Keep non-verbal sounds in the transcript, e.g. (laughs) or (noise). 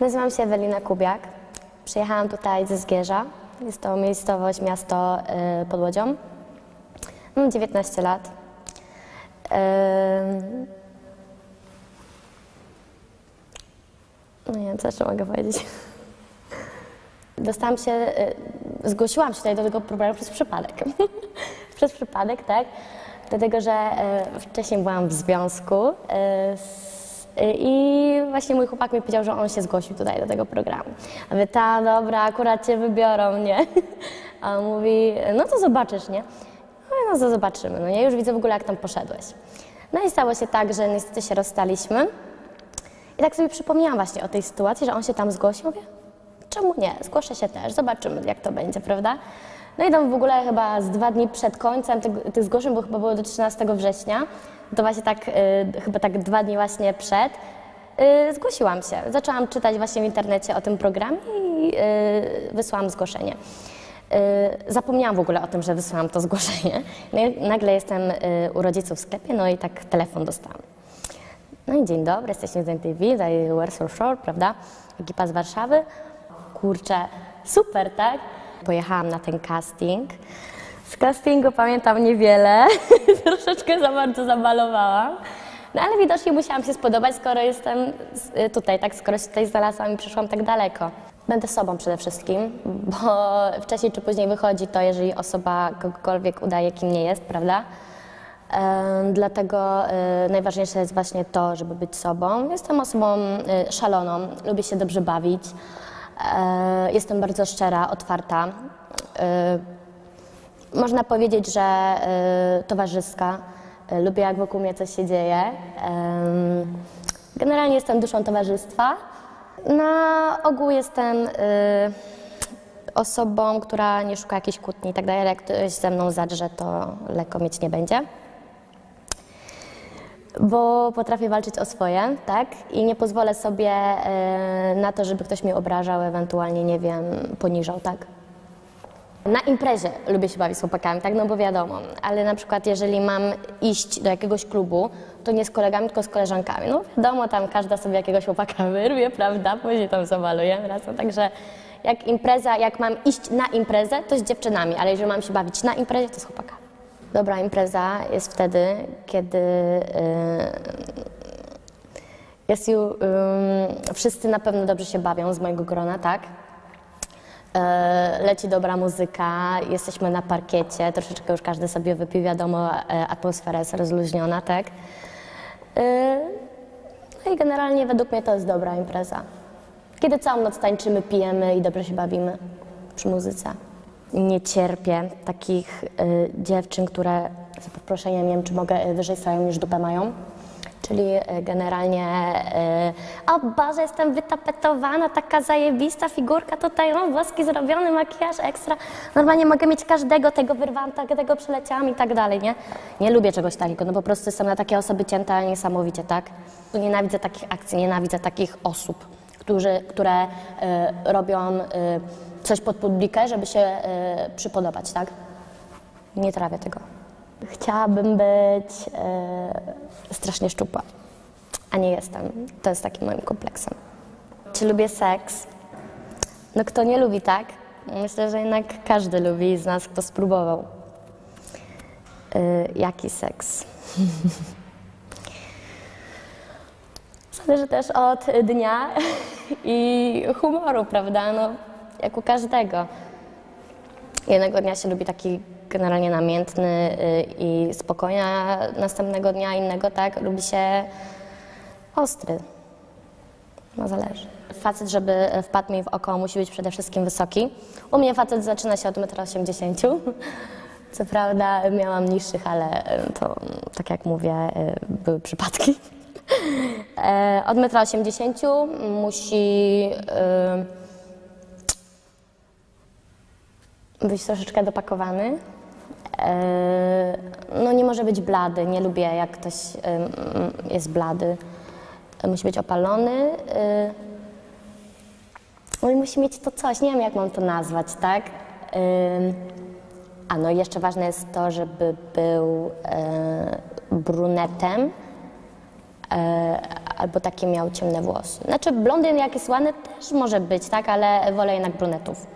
Nazywam się Ewelina Kubiak. Przyjechałam tutaj ze Zgierza. Jest to miejscowość, miasto y, pod Łodzią. Mam 19 lat. Ym, No nie co jeszcze mogę powiedzieć. Dostałam się, y, zgłosiłam się tutaj do tego programu przez przypadek. (laughs) przez przypadek, tak? Dlatego, że y, wcześniej byłam w związku y, z, y, i właśnie mój chłopak mi powiedział, że on się zgłosił tutaj do tego programu. A my, ta, dobra, akurat cię wybiorą, nie? A on mówi, no to zobaczysz, nie? No, no to zobaczymy, no nie? Już widzę w ogóle, jak tam poszedłeś. No i stało się tak, że niestety się rozstaliśmy. I tak sobie przypomniałam właśnie o tej sytuacji, że on się tam zgłosił. Mówię, czemu nie? Zgłoszę się też, zobaczymy jak to będzie, prawda? No i tam w ogóle chyba z dwa dni przed końcem tych, zgłoszeń, bo chyba było do 13 września, to właśnie tak, y, chyba tak dwa dni właśnie przed, y, zgłosiłam się. Zaczęłam czytać właśnie w internecie o tym programie i y, wysłałam zgłoszenie. Y, Zapomniałam w ogóle o tym, że wysłałam to zgłoszenie. No nagle jestem y, u rodziców w sklepie, no i tak telefon dostałam. No i dzień dobry, jesteśmy z MTV, tutaj Warsaw Shore, prawda? Ekipa z Warszawy. Kurczę, super, tak? Pojechałam na ten casting. Z castingu pamiętam niewiele, (laughs) troszeczkę za bardzo zabalowałam. No ale widocznie musiałam się spodobać, skoro jestem z- tutaj, tak? Skoro się tutaj znalazłam i przyszłam tak daleko. Będę sobą przede wszystkim, (laughs) bo wcześniej czy później wychodzi to, jeżeli osoba kogokolwiek udaje, kim nie jest, prawda? Dlatego e, najważniejsze jest właśnie to, żeby być sobą. Jestem osobą e, szaloną, lubię się dobrze bawić. E, Jestem bardzo szczera, otwarta. E, Można powiedzieć, że e, towarzyska. Lubię, jak wokół mnie coś się dzieje. Generalnie jestem duszą towarzystwa. Na ogół jestem osobą, która nie szuka jakiejś kłótni i tak dalej. Jak ktoś ze mną zadrze, to lekko mieć nie będzie bo potrafię walczyć o swoje, tak? I nie pozwolę sobie e, na to, żeby ktoś mnie obrażał, ewentualnie, nie wiem, poniżał, tak? Na imprezie lubię się bawić z chłopakami, tak? No bo wiadomo, ale na przykład jeżeli mam iść do jakiegoś klubu, to nie z kolegami, tylko z koleżankami. No wiadomo, tam każda sobie jakiegoś chłopaka (laughs) wyrwie, prawda? Później tam zamalujemy razem, także jak impreza, jak mam iść na imprezę, to z dziewczynami, ale jeżeli mam się bawić na imprezie, to z chłopakami. Dobra impreza jest wtedy, kiedy y, jest ju, ym, wszyscy na pewno dobrze się bawią z mojego grona, tak? E, Leci dobra muzyka, jesteśmy na parkiecie, troszeczkę już każdy sobie wypił, wiadomo, atmosfera jest rozluźniona, tak? No i generalnie według mnie to jest dobra impreza. Kiedy całą noc tańczymy, pijemy i dobrze się bawimy przy muzyce. Nie cierpię takich y, dziewczyn, które za poproszeniem, nie wiem, czy mogę, y, wyżej stoją niż dupę mają. Czyli y, generalnie, y, o Boże, jestem wytapetowana, taka zajebista figurka tutaj, no włoski zrobiony, makijaż ekstra. Normalnie mogę mieć każdego, tego wyrwałam, tak, tego przeleciałam i tak dalej, nie? Nie lubię czegoś takiego, no po prostu jestem na takie osoby cięte niesamowicie, tak? Nienawidzę takich akcji, nienawidzę takich osób, którzy, które y, robią y, coś pod publikę, żeby się y, przypodobać, tak? Nie trawię tego. Chciałabym być strasznie szczupła, a nie jestem. To jest takim moim kompleksem. Czy lubię seks? No kto nie lubi, tak? Myślę, że jednak każdy lubi z nas, kto spróbował. Jaki seks? (laughs) Zależy też od dnia (laughs) i humoru, prawda? No, jak u każdego. Jednego dnia się lubi taki generalnie namiętny y, i spokojny, a następnego dnia innego tak lubi się ostry. No zależy. Facet, żeby wpadł mi w oko, musi być przede wszystkim wysoki. U mnie facet zaczyna się od 1,80 m. Co prawda miałam niższych, ale to, tak jak mówię, y, były przypadki. E, Od 1,80 m musi y, być troszeczkę dopakowany. E, No nie może być blady, nie lubię jak ktoś jest blady. Musi być opalony. No i musi mieć to coś, nie wiem jak mam to nazwać, tak? A no jeszcze ważne jest to, żeby był e, brunetem, e, albo takie miał ciemne włosy. Znaczy blondyn jak jest ładny też może być, tak, ale wolę jednak brunetów.